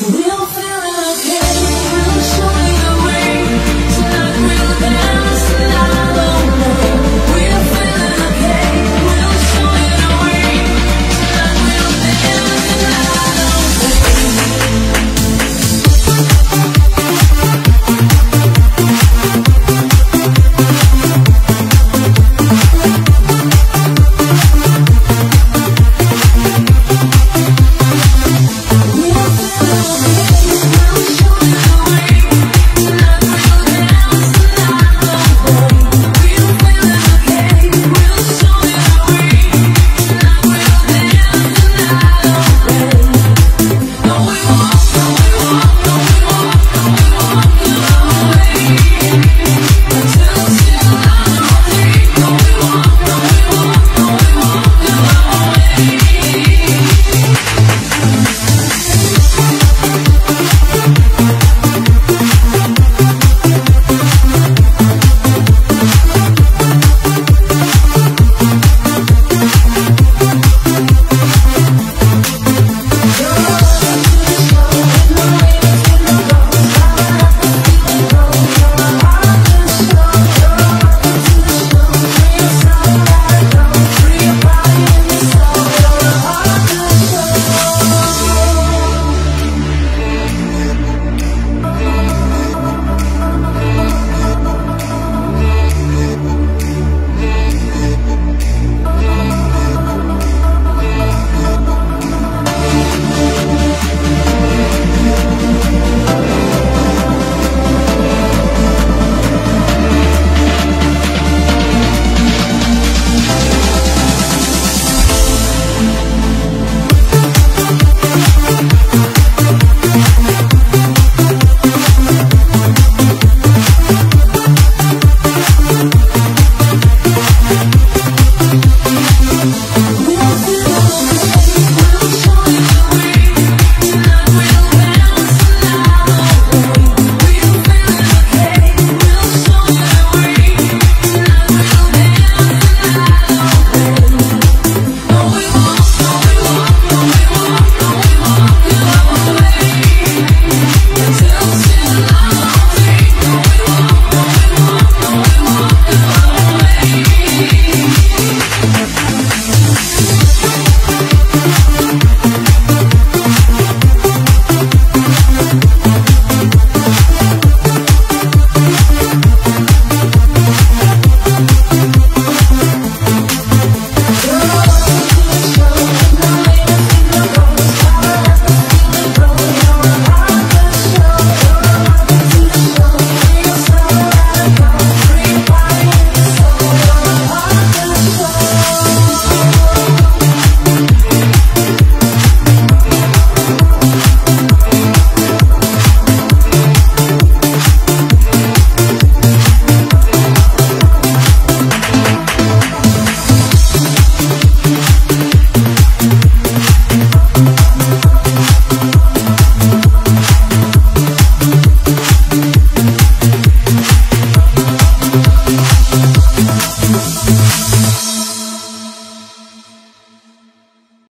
We.